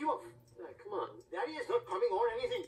you up. Come on. Daddy is not coming or anything.